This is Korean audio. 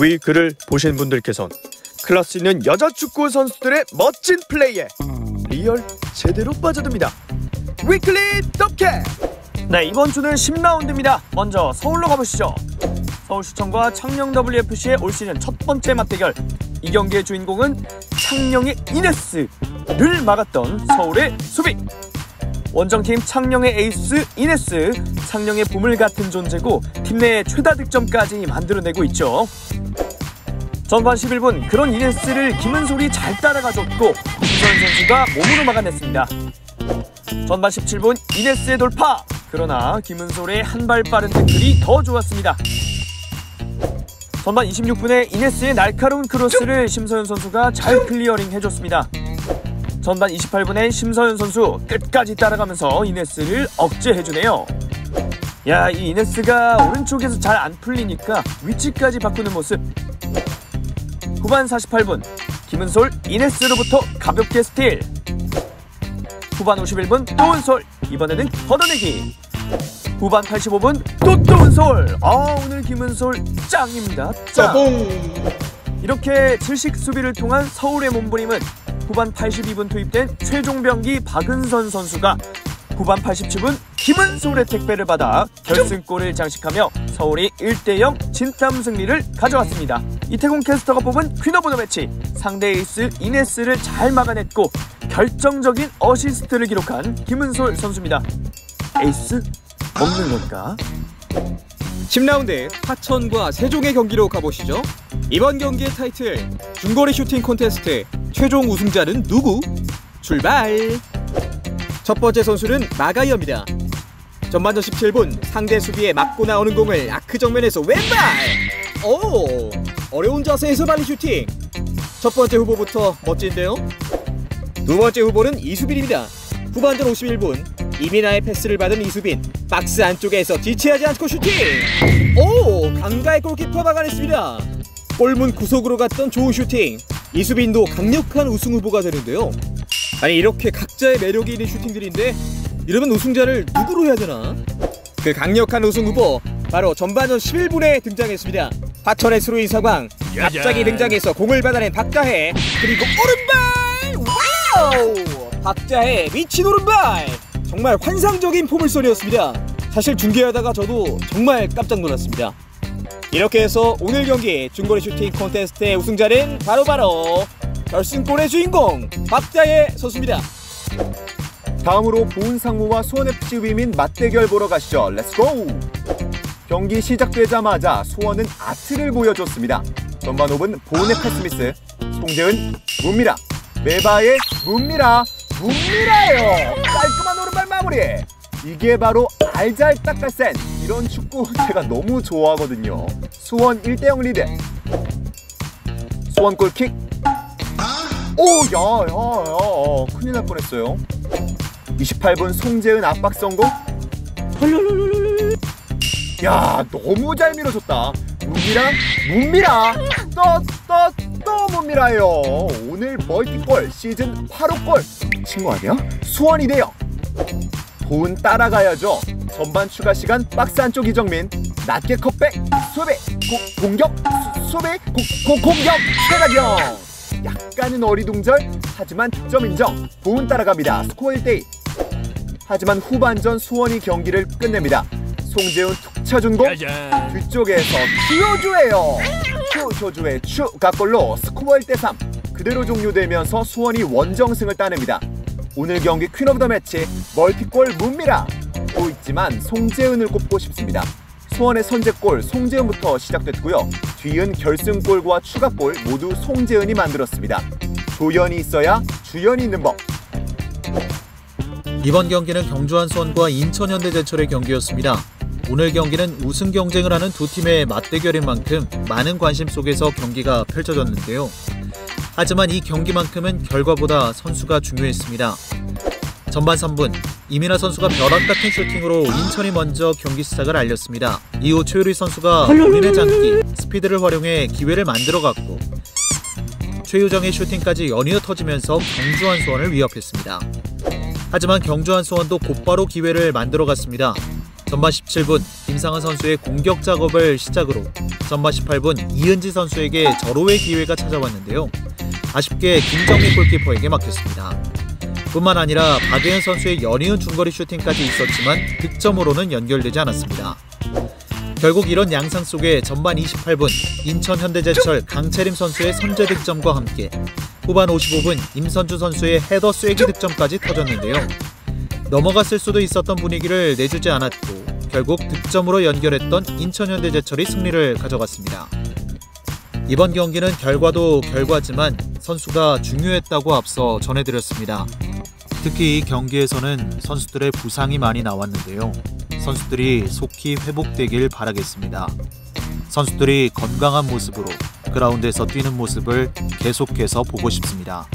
위 글을 보신 분들께선 클래스 있는 여자 축구 선수들의 멋진 플레이에 real 제대로 빠져듭니다. weekly 덕캐! 네, 이번 주는 10라운드입니다. 먼저 서울로 가보시죠. 서울시청과 창녕 WFC의 올 시즌 첫 번째 맞대결. 이 경기의 주인공은 창녕의 이네스를 막았던 서울의 수비. 원정팀 창녕의 에이스 이네스, 창녕의 보물 같은 존재고 팀 내 최다 득점까지 만들어내고 있죠. 전반 11분 그런 이네스를 김은솔이 잘 따라가줬고 김선 선수가 몸으로 막아냈습니다. 전반 17분 이네스의 돌파 그러나 김은솔의 한 발 빠른 태클이 더 좋았습니다. 전반 26분에 이네스의 날카로운 크로스를 심서현 선수가 잘 clearing 해줬습니다. 전반 28분에 심서현 선수 끝까지 따라가면서 이네스를 억제해주네요. 야, 이 이네스가 오른쪽에서 잘 안 풀리니까 위치까지 바꾸는 모습. 후반 48분 김은솔 이네스로부터 가볍게 스틸. 후반 51분 또 은솔 이번에는 걷어내기. 후반 85분 또 또 은솔. 아 오늘 김은솔 짱입니다. 짱. 이렇게 질식 수비를 통한 서울의 몸부림은 후반 82분 투입된 최종병기 박은선 선수가 후반 87분 김은솔의 택배를 받아 결승골을 장식하며 서울이 1대0 진땀 승리를 가져왔습니다. 이태곤 캐스터가 뽑은 queen of the match 상대 에이스 이네스를 잘 막아냈고 결정적인 어시스트를 기록한 김은솔 선수입니다. 에이스 없는 걸까? 10라운드 화천과 세종의 경기로 가보시죠. 이번 경기의 타이틀 중거리 슈팅 콘테스트 최종 우승자는 누구? 출발! 첫 번째 선수는 마가이어입니다. 전반전 17분 상대 수비에 맞고 나오는 공을 아크 정면에서 왼발! 오! 어려운 자세에서 발리 슈팅! 첫 번째 후보부터 멋진데요? 두 번째 후보는 이수빈입니다. 후반전 51분 이민아의 패스를 받은 이수빈 박스 안쪽에서 지체하지 않고 슈팅! 오! 강가의 골키퍼 막아냈습니다. 골문 구석으로 갔던 좋은 슈팅 이수빈도 강력한 우승 후보가 되는데요. 아니 이렇게 각자의 매력이 있는 슈팅들인데 이러면 우승자를 누구로 해야 되나? 그 강력한 우승 후보 바로 전반전 11분에 등장했습니다. 화천의 수로인 서광 갑자기 등장해서 공을 받아낸 박자혜 그리고 오른발 wow 박자혜 미친 오른발 정말 환상적인 포물선이었습니다. 사실 중계하다가 저도 정말 깜짝 놀랐습니다. 이렇게 해서 오늘 경기 중거리 슈팅 콘테스트의 우승자는 바로바로 결승골의 주인공 박자혜 선수입니다. 다음으로 보은상무와 수원FC 위민 맞대결 보러 가시죠. let's go! 경기 시작되자마자 수원은 아트를 보여줬습니다. 전반 5분 보은의 패스미스, 송재은 문미라, 메바의 문미라, 문미라예요! 깔끔한 오른발 마무리! 이게 바로 알잘딱깔센 이런 축구 제가 너무 좋아하거든요. 수원 1대0 리드. 수원 골킥. 오, 야, 야, 야, 어, 큰일 날 뻔했어요. 28분 송재은 압박 성공. 야, 너무 잘 밀어줬다. 문미랑 문미라 또또또 문미라요. 오늘 멀티골 시즌 8호 골. 거 아니야? 수원이 돼요. 돈 따라가야죠. 전반 추가 시간 박스 안쪽 이정민 낮게 컵백 수비 고, 공격 수, 수비 고, 고, 공격 최가경 약간은 어리둥절 하지만 득점 인정 보은 따라갑니다 스코어 1대2 하지만 후반전 수원이 경기를 끝냅니다 송재훈 툭 쳐준 공 뒤쪽에서 추효주예요 추효주의 추가골로 스코어 1대3 그대로 종료되면서 수원이 원정승을 따냅니다 오늘 경기 queen of the match 멀티골 문미라 또 있지만 송재은을 꼽고 싶습니다. 수원의 선제골 송재은부터 시작됐고요. 뒤이은 결승골과 추가골 모두 송재은이 만들었습니다. 조연이 있어야 주연이 있는 법. 이번 경기는 경주한수원과 인천현대제철의 경기였습니다. 오늘 경기는 우승 경쟁을 하는 두 팀의 맞대결인 만큼 많은 관심 속에서 경기가 펼쳐졌는데요. 하지만 이 경기만큼은 결과보다 선수가 중요했습니다. 전반 3분 이민아 선수가 벼락 같은 슈팅으로 인천이 먼저 경기 시작을 알렸습니다. 이후 최유리 선수가 본인의 장기 스피드를 활용해 기회를 만들어갔고 최유정의 슈팅까지 연이어 터지면서 경주한 수원을 위협했습니다. 하지만 경주한 수원도 곧바로 기회를 만들어갔습니다. 전반 17분 김상은 선수의 공격 작업을 시작으로 전반 18분 이은지 선수에게 절호의 기회가 찾아왔는데요. 아쉽게 김정민 골키퍼에게 막혔습니다. 뿐만 아니라 박예은 선수의 연이은 중거리 슈팅까지 있었지만 득점으로는 연결되지 않았습니다. 결국 이런 양상 속에 전반 28분 인천 현대제철 강채림 선수의 선제 득점과 함께 후반 55분 임선주 선수의 헤더 쐐기 득점까지 터졌는데요. 넘어갔을 수도 있었던 분위기를 내주지 않았고 결국 득점으로 연결했던 인천 현대제철이 승리를 가져갔습니다. 이번 경기는 결과도 결과지만 선수가 중요했다고 앞서 전해드렸습니다. 특히 이 경기에서는 선수들의 부상이 많이 나왔는데요. 선수들이 속히 회복되길 바라겠습니다. 선수들이 건강한 모습으로 그라운드에서 뛰는 모습을 계속해서 보고 싶습니다.